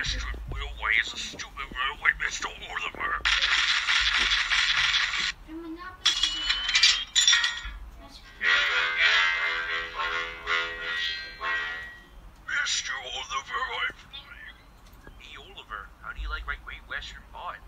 Western Railway is a stupid railway, Mr. Oliver. Mr. Oliver, I'm flying. Hey, Oliver, how do you like my Great Western Mod?